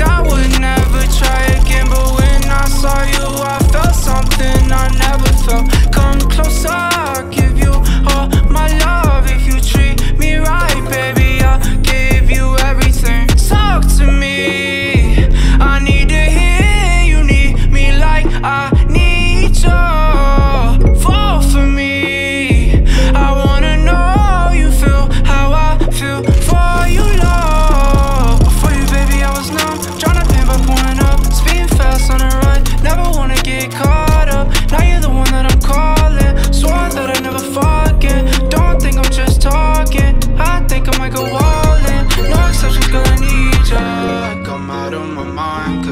I would never try again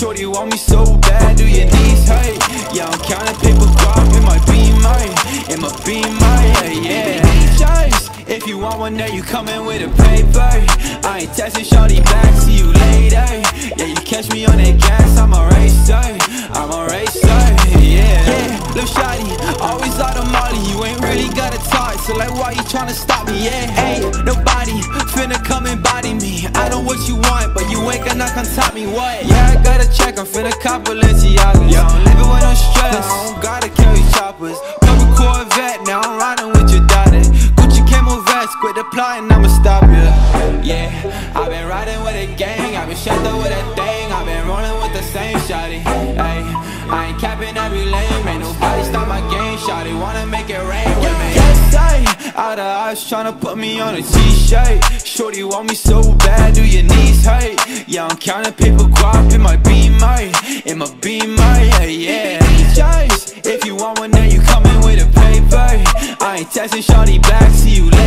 Shorty want me so bad, do your knees hurt? Yeah, I'm counting paper mine It might be mine, yeah, yeah if you want one day, you coming with a paper. I ain't texting shorty back, see you later. Yeah, you catch me on that gas, I'm a racer. I'm a racer, yeah. Yeah, little shawty, always out of molly. You ain't really gotta talk, so like why you tryna stop me, yeah? Ain't nobody finna come and body me. I know what you want, but you ain't gonna come top me, what? Yeah, I gotta check, I'm finna cop Balenciagas Yeah, I'm living with no stress, I don't gotta carry gang, I've been shut up with a thing. I've been rolling with the same shawty, ayy I ain't capping every lane, ain't nobody stop my game Shawty wanna make it rain with me. Yes, I, out of eyes tryna put me on a t-shirt. Shorty want me so bad, do your knees hurt? Yeah, I'm counting paper guap, it might be mine It might be mine, yeah, yeah if you want one, then you coming with a paper. I ain't texting shorty back, see you later